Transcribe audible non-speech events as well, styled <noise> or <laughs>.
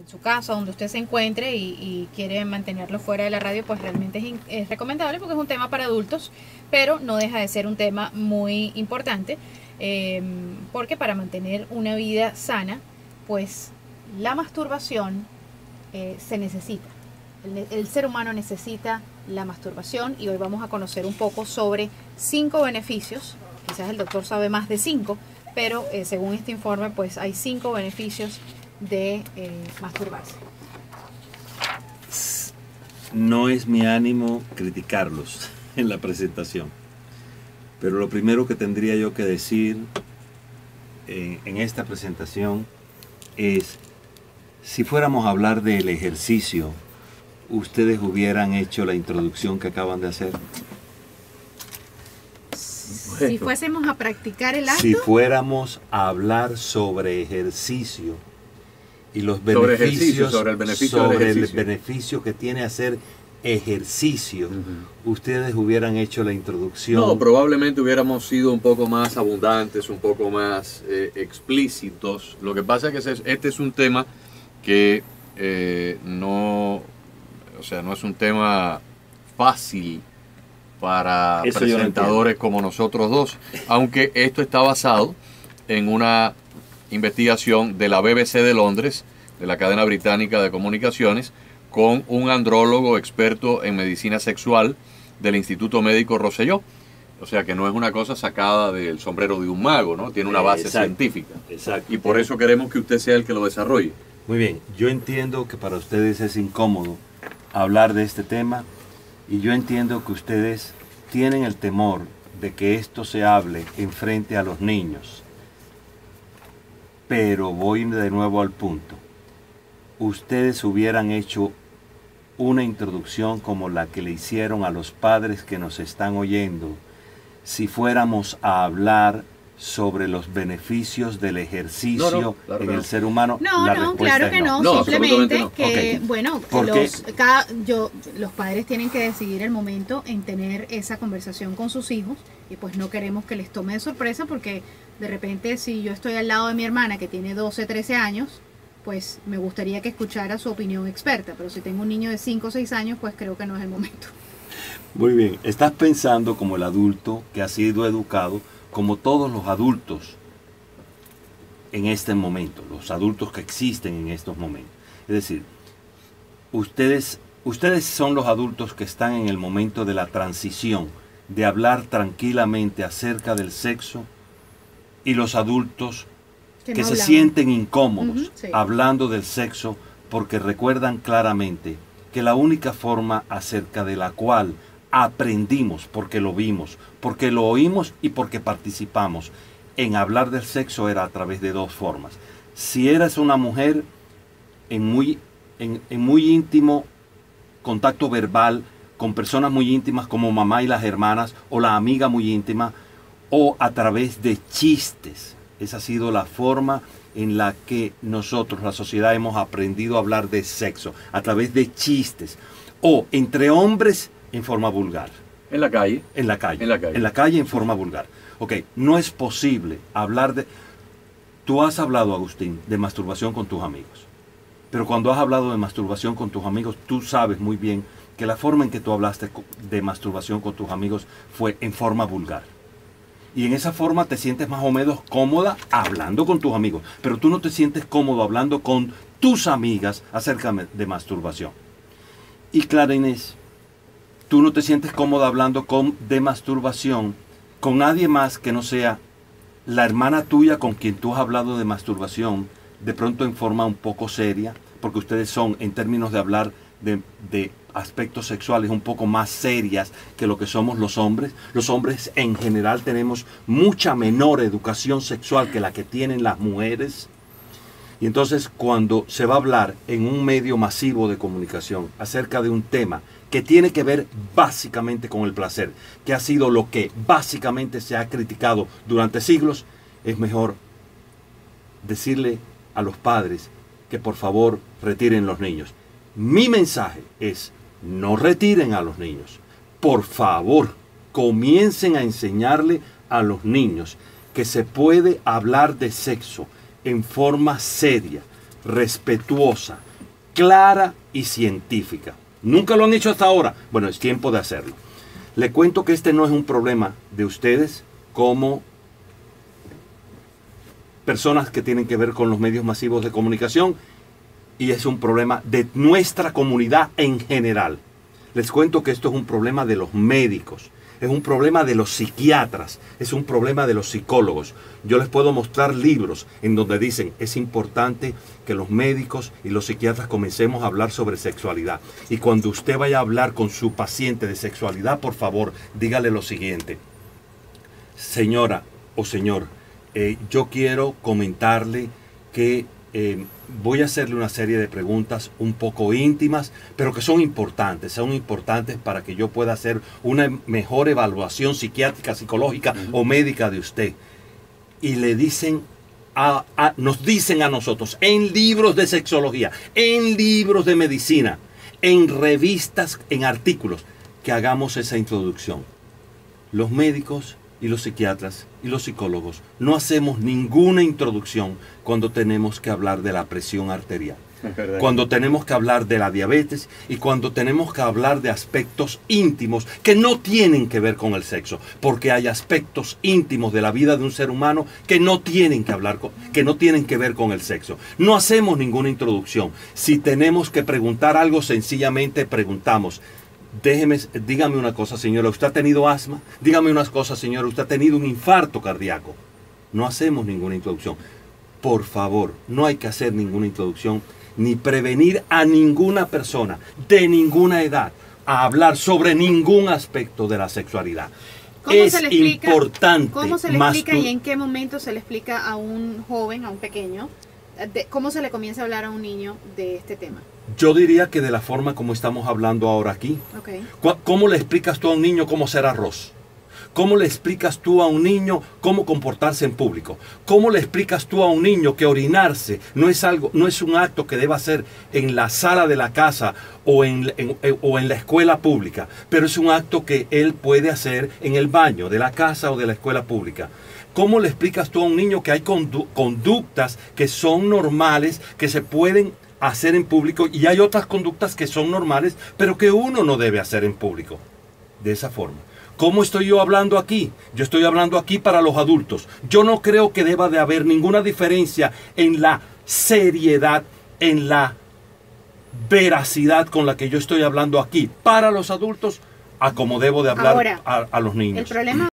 en su casa, donde usted se encuentre y, quiere mantenerlo fuera de la radio, pues realmente es, recomendable porque es un tema para adultos, pero no deja de ser un tema muy importante, em, porque para mantener una vida sana, pues la masturbación eh, se necesita. el ser humano necesita la masturbación y hoy vamos a conocer un poco sobre cinco beneficios. Quizás el doctor sabe más de cinco, pero eh, según este informe, pues hay cinco beneficios de eh, masturbarse. No es mi ánimo criticarlos <laughs> en la presentación, pero lo primero que tendría yo que decir en, en esta presentación es, si fuéramos a hablar del ejercicio, ustedes hubieran hecho la introducción que acaban de hacer si fuésemos a practicar el acto. Si fuéramos a hablar sobre ejercicio y los beneficios sobre, el beneficio, sobre el beneficio que tiene hacer ejercicio, ustedes hubieran hecho la introducción. No, probablemente hubiéramos sido un poco más abundantes, un poco más eh, explícitos. Lo que pasa es que este es un tema que eh, no, o sea, no es un tema fácil para presentadores como nosotros dos, aunque esto está basado en una investigación de la BBC de Londres, de la cadena británica de comunicaciones, con un andrólogo experto en medicina sexual del Instituto Médico Rosselló. O sea que no es una cosa sacada del sombrero de un mago, ¿no? Tiene una base científica. Exacto. Y por eso queremos que usted sea el que lo desarrolle. Muy bien, yo entiendo que para ustedes es incómodo hablar de este tema, y yo entiendo que ustedes tienen el temor de que esto se hable en frente a los niños. Pero voy de nuevo al punto. Ustedes hubieran hecho una introducción como la que le hicieron a los padres que nos están oyendo si fuéramos a hablar sobre los beneficios del ejercicio en el ser humano? No, no, claro que no. Simplemente que, bueno, los, yo, los padres tienen que decidir el momento en tener esa conversación con sus hijos y pues no queremos que les tome de sorpresa porque de repente si yo estoy al lado de mi hermana que tiene 12, 13 años, pues me gustaría que escuchara su opinión experta, pero si tengo un niño de 5 o 6 años, pues creo que no es el momento. Muy bien, estás pensando como el adulto que ha sido educado como todos los adultos en este momento, los adultos que existen en estos momentos. Es decir, ustedes, ustedes son los adultos que están en el momento de la transición, de hablar tranquilamente acerca del sexo, y los adultos que, se sienten incómodos hablando del sexo porque recuerdan claramente que la única forma acerca de la cual aprendimos porque lo vimos, porque lo oímos y porque participamos. En hablar del sexo era a través de dos formas. Si eras una mujer en muy, en, muy íntimo contacto verbal con personas muy íntimas como mamá y las hermanas o la amiga muy íntima, o a través de chistes. Esa ha sido la forma en la que nosotros, la sociedad, hemos aprendido a hablar de sexo, a través de chistes. O entre hombres en forma vulgar. En la calle. En la calle. En la calle. En la calle en forma vulgar. Ok, no es posible hablar de... Tú has hablado, Agustín, de masturbación con tus amigos. Pero cuando has hablado de masturbación con tus amigos, tú sabes muy bien que la forma en que tú hablaste de masturbación con tus amigos fue en forma vulgar. Y en esa forma te sientes más o menos cómoda hablando con tus amigos. Pero tú no te sientes cómodo hablando con tus amigas acerca de masturbación. Y Clara Inés, tú no te sientes cómoda hablando con, de masturbación con nadie más que no sea la hermana tuya con quien tú has hablado de masturbación, de pronto en forma un poco seria, porque ustedes son, en términos de hablar de, de aspectos sexuales, un poco más serias que lo que somos los hombres. Los hombres en general tenemos mucha menor educación sexual que la que tienen las mujeres. Y entonces cuando se va a hablar en un medio masivo de comunicación acerca de un tema que tiene que ver básicamente con el placer, que ha sido lo que básicamente se ha criticado durante siglos, es mejor decirle a los padres que por favor retiren los niños. Mi mensaje es, no retiren a los niños. Por favor, comiencen a enseñarle a los niños que se puede hablar de sexo en forma seria, respetuosa, clara y científica. Nunca lo han hecho hasta ahora. Bueno, es tiempo de hacerlo. Le cuento que este no es un problema de ustedes como personas que tienen que ver con los medios masivos de comunicación y es un problema de nuestra comunidad en general. Les cuento que esto es un problema de los médicos, es un problema de los psiquiatras, es un problema de los psicólogos. Yo les puedo mostrar libros en donde dicen es importante que los médicos y los psiquiatras comencemos a hablar sobre sexualidad. Y cuando usted vaya a hablar con su paciente de sexualidad, por favor, dígale lo siguiente. Señora o señor, eh, yo quiero comentarle que eh, voy a hacerle una serie de preguntas un poco íntimas, pero que son importantes, son importantes para que yo pueda hacer una mejor evaluación psiquiátrica, psicológica o médica de usted. Y le dicen, a, nos dicen a nosotros, en libros de sexología, en libros de medicina, en revistas, en artículos, que hagamos esa introducción. Los médicos y los psiquiatras y los psicólogos no hacemos ninguna introducción cuando tenemos que hablar de la presión arterial, cuando tenemos que hablar de la diabetes y cuando tenemos que hablar de aspectos íntimos que no tienen que ver con el sexo, porque hay aspectos íntimos de la vida de un ser humano que no tienen que hablar que no tienen que ver con el sexo. No hacemos ninguna introducción. Si tenemos que preguntar algo, sencillamente preguntamos. Déjeme, dígame una cosa, señora, ¿usted ha tenido asma? Dígame unas cosas, señora, ¿usted ha tenido un infarto cardíaco? No hacemos ninguna introducción. Por favor, no hay que hacer ninguna introducción ni prevenir a ninguna persona de ninguna edad a hablar sobre ningún aspecto de la sexualidad. es importante. ¿Cómo se le explica y en qué momento se le explica a un joven, a un pequeño, cómo se le comienza a hablar a un niño de este tema? Yo diría que de la forma como estamos hablando ahora aquí. ¿Cómo le explicas tú a un niño cómo ser arroz? ¿Cómo le explicas tú a un niño cómo comportarse en público? ¿Cómo le explicas tú a un niño que orinarse no es algo, no es un acto que deba hacer en la sala de la casa o en, o en la escuela pública, pero es un acto que él puede hacer en el baño de la casa o de la escuela pública? ¿Cómo le explicas tú a un niño que hay conductas que son normales, que se pueden hacer en público y hay otras conductas que son normales, pero que uno no debe hacer en público. De esa forma. ¿Cómo estoy yo hablando aquí? Yo estoy hablando aquí para los adultos. Yo no creo que deba de haber ninguna diferencia en la seriedad, en la veracidad con la que yo estoy hablando aquí para los adultos a como debo de hablar a, a, los niños. El problema